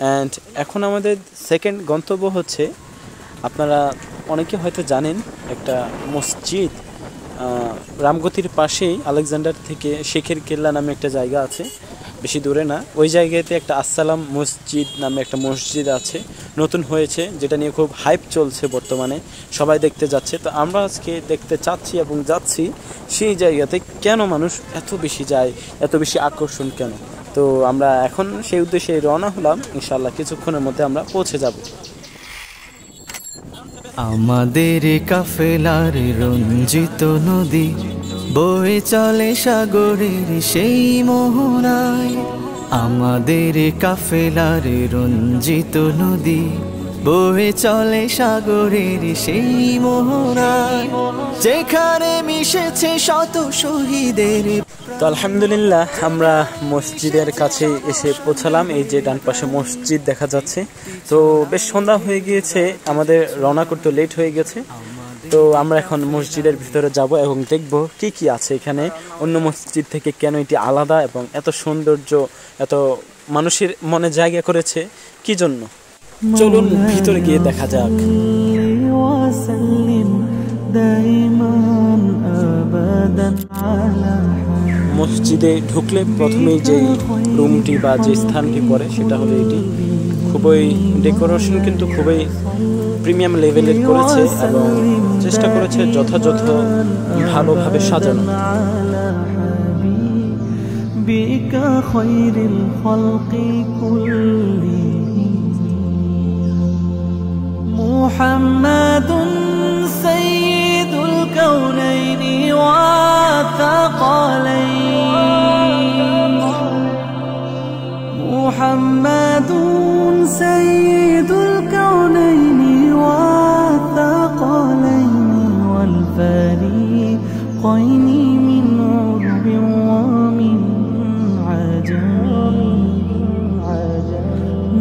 And এখন আমাদের second গন্তব্য হচ্ছে, আপনারা অনেকে হয়তো জানেন, একটা মসজিদ রামগতির পাশেই আলেকজান্ডার থেকে শেখের কেল্লা নামে একটা জায়গা আছে, বেশি দূরে না। ওই জায়গাতে একটা আসসালাম মসজিদ নামে একটা মসজিদ আছে, নতুন হয়েছে, যেটা নিয়ে খুব হাইপ চলছে বর্তমানে, সবাই দেখতে যাচ্ছে। তো আমরা আজকে দেখতে চাচ্ছি এবং যাচ্ছি সেই জায়গাতে কেন মানুষ এত বেশি যায়, এত বেশি আকর্ষণ কেন? তো আমরা এখন সেই উদ্দেশ্যে রওনা হলাম। ইনশাল্লাহ কিছুক্ষণের মধ্যে আমরা পৌঁছে যাব। আমাদের কাফেলার রঞ্জিত নদী বয়ে চলে সাগরের সেই মোহনায়। আমাদের কাফেলার রঞ্জিত নদী বয়ে চলে সাগরের সেই মোহনায়। যেখানে মিশেছে শত শহীদের তো আলহামদুলিল্লাহ, আমরা মসজিদের কাছে এসে পৌঁছালাম। এই যে ডান পাশে মসজিদ দেখা যাচ্ছে। তো বেশ সন্ধ্যা হয়ে গিয়েছে, আমাদের রওনা করতে লেট হয়ে গেছে। তো আমরা এখন মসজিদের ভিতরে যাব এবং দেখব কি কি আছে এখানে। অন্য মসজিদ থেকে কেন এটি আলাদা এবং এত সৌন্দর্য, এত মানুষের মনে জায়গা করেছে, কি জন্য? চলুন ভিতরে গিয়ে দেখা যাক। وسلم دائما ابدا على মসজিদে ঢুকলে প্রথমেই যে রুমটি বা যে স্থানটি পড়ে সেটা হলো এটি খুবই ডেকোরেশন কিন্তু খুবই প্রিমিয়াম লেভেলের করেছে এবং চেষ্টা করেছে যথাযথ ভালোভাবে সাজানো على حبيب بك خير الخلق كلهم محمد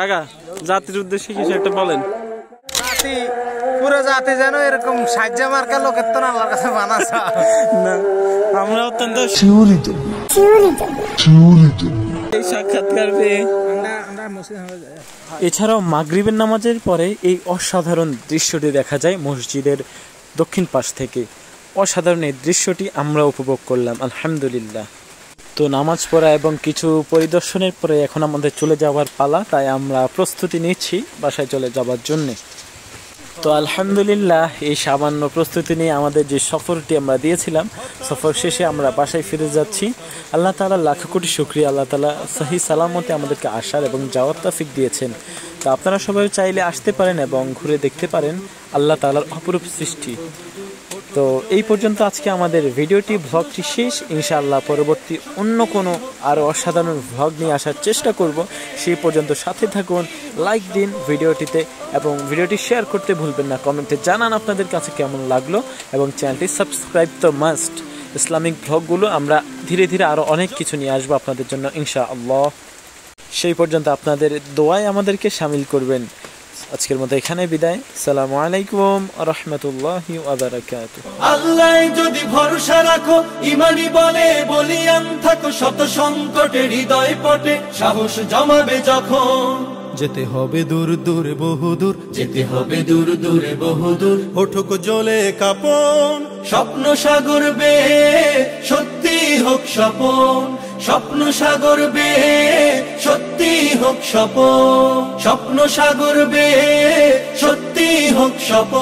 কাকা জাতির উদ্দেশ্যে কিছু একটা বলেন। জাতি পুরো জাতি যেন এরকম সাহায্য মার্কা লোকের তো আল্লাহর কাছে বানাসা না আমরা অত্যন্ত এই সাক্ষাৎকার পেয়ে এছাড়াও মাগরিবের নামাজের পরে এই অসাধারণ দৃশ্যটি দেখা যায় মসজিদের দক্ষিণ পাশ থেকে। অসাধারণ এই দৃশ্যটি আমরা উপভোগ করলাম আলহামদুলিল্লাহ। তো নামাজ পড়া এবং কিছু পরিদর্শনের পরে এখন আমাদের চলে যাওয়ার পালা, তাই আমরা প্রস্তুতি নিচ্ছি বাসায় চলে যাওয়ার জন্যে। তো আলহামদুলিল্লাহ, এই সামান্য প্রস্তুতি নিয়ে আমাদের যে সফরটি আমরা দিয়েছিলাম, সফর শেষে আমরা বাসায় ফিরে যাচ্ছি। আল্লাহ তালা লাখ কোটি শুক্রিয়া, আল্লাহ তালা সহি সালামতে আমাদেরকে আসার এবং যাওয়ার তাফিক দিয়েছেন। তো আপনারা সবাই চাইলে আসতে পারেন এবং ঘুরে দেখতে পারেন আল্লাহ তালার অপরূপ সৃষ্টি। তো এই পর্যন্ত আজকে আমাদের ভিডিওটি ভ্লগটি শেষ। ইনশাআল্লাহ পরবর্তী অন্য কোনো আরও অসাধারণ ভ্লগ নিয়ে আসার চেষ্টা করব। সেই পর্যন্ত সাথে থাকুন লাইক দিন ভিডিওটিতে এবং ভিডিওটি শেয়ার করতে ভুলবেন না। কমেন্টে জানান আপনাদের কাছে কেমন লাগল এবং চ্যানেলটি সাবস্ক্রাইব তো মাস্ট ইসলামিক ভ্লগগুলো আমরা ধীরে ধীরে আরও অনেক কিছু নিয়ে আসব আপনাদের জন্য ইনশাআল্লাহ। সেই পর্যন্ত আপনাদের দোয়ায় আমাদেরকে সামিল করবেন। আজকের মতো এখানে বিদায়। সালামু আলাইকুম রহমতুল্লাহ আবরাকাত আল্লাহ যদি ভরসা রাখো ইমানি বলে বলিয়ান থাকো শত সংকটে হৃদয় পটে সাহস জমাবে যখন। যেতে হবে দূর দূর বহুদূর যেতে হবে দূর দূরে বহুদূর ওঠুক জ্বলে কাপন। স্বপ্ন সাগর বে সত্যি হোক স্বপন। স্বপ্ন সাগর বে হোক সপ স্বপ্ন সাগর বে সত্যি হোক সপ